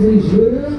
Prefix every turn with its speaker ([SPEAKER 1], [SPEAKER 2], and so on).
[SPEAKER 1] mãos em.